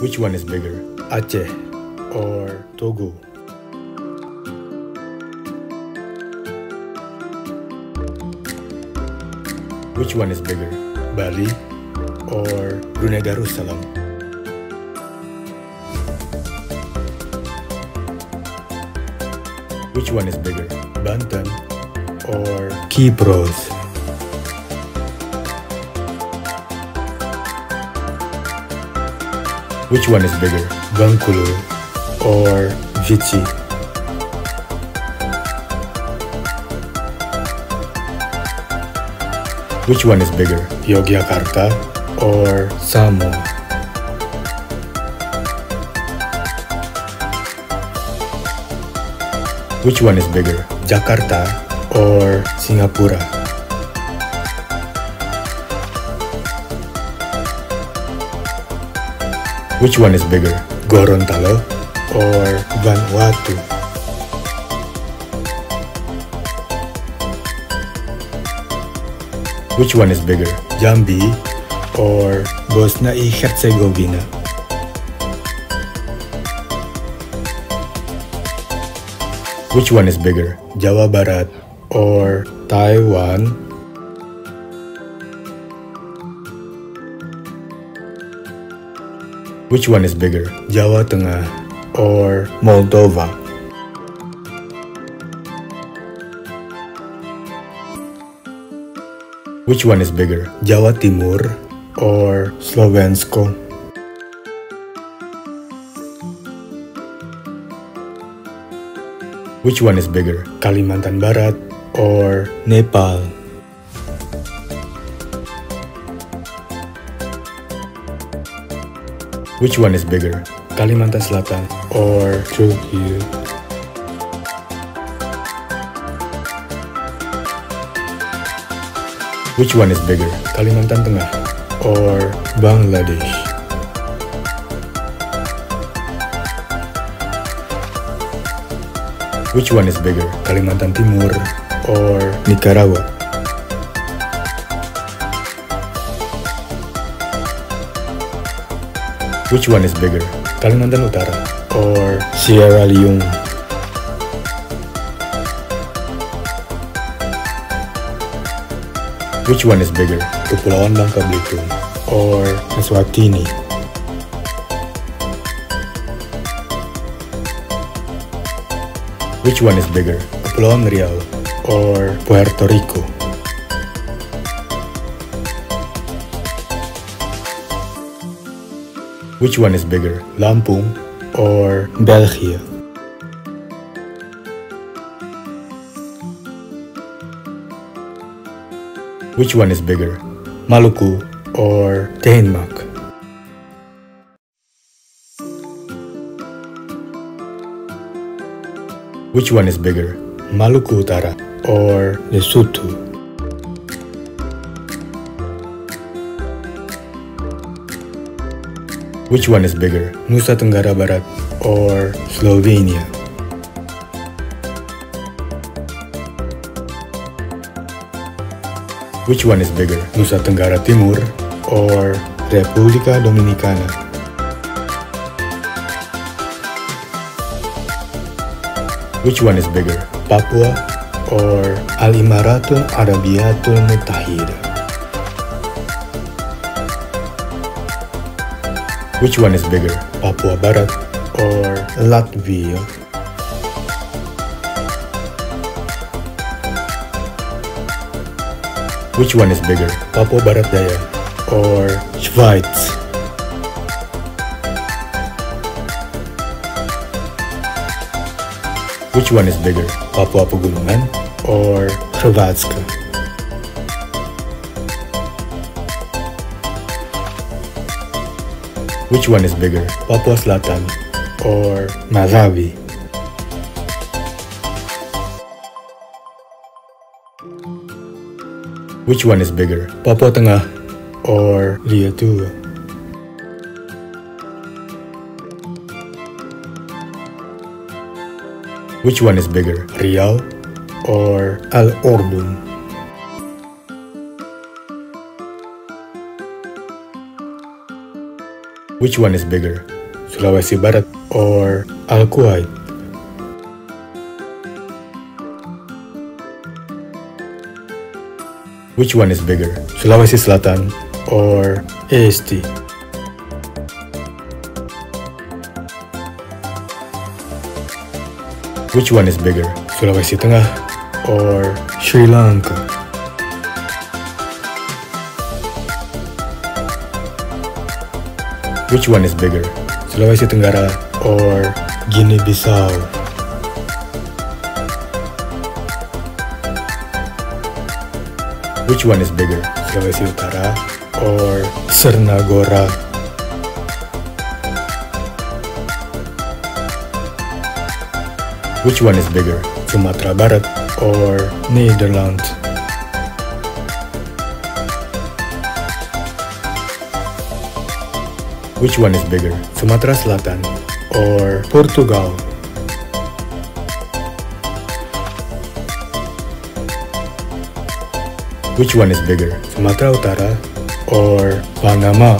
Which one is bigger, Aceh or Togo? Which one is bigger, Bali or Brunei Darussalam? Which one is bigger, Banten or Kipros? Which one is bigger, Bengkulu or Vichy? Which one is bigger, Yogyakarta or Samoa? Which one is bigger, Jakarta or Singapura? Which one is bigger, Gorontalo or Vanuatu? Which one is bigger, Jambi or Bosnia and Herzegovina? Which one is bigger, Jawa Barat or Taiwan? Which one is bigger, Jawa Tengah or Moldova? Which one is bigger, Jawa Timur or Slovensko? Which one is bigger, Kalimantan Barat or Nepal? Which one is bigger, Kalimantan Selatan or Turkey? Which one is bigger, Kalimantan Tengah or Bangladesh? Which one is bigger, Kalimantan Timur or Nicaragua? Which one is bigger, Kalimantan Utara or Sierra Leone? Which one is bigger, Kepulauan Bangka Belitung or Eswatini? Which one is bigger, Kepulauan Riau or Puerto Rico? Which one is bigger, Lampung or België? Which one is bigger, Maluku or Denmark? Which one is bigger, Maluku Utara or Lesotho? Which one is bigger, Nusa Tenggara Barat or Slovenia? Which one is bigger, Nusa Tenggara Timur or República Dominicana? Which one is bigger, Papua or Al Imaratul Arabiatul? Which one is bigger, Papua Barat or Latvia? Which one is bigger, Papua Barat Daya or Schweiz? Which one is bigger, Papua Pegunungan or Hrvatska? Which one is bigger, Papua Selatan or Malawi? Which one is bigger, Papua Tengah or Lietuva? Which one is bigger, Riau or Al Ordun? Which one is bigger? Sulawesi Barat or Al-Kuwait? Which one is bigger? Sulawesi Selatan or AST? Which one is bigger? Sulawesi Tengah or Sri Lanka? Which one is bigger? Sulawesi Tenggara or Guinea-Bissau? Which one is bigger? Sulawesi Utara or Crna Gora? Which one is bigger? Sumatera Barat or Netherlands? Which one is bigger? Sumatra Selatan or Portugal? Which one is bigger? Sumatra Utara or Panama?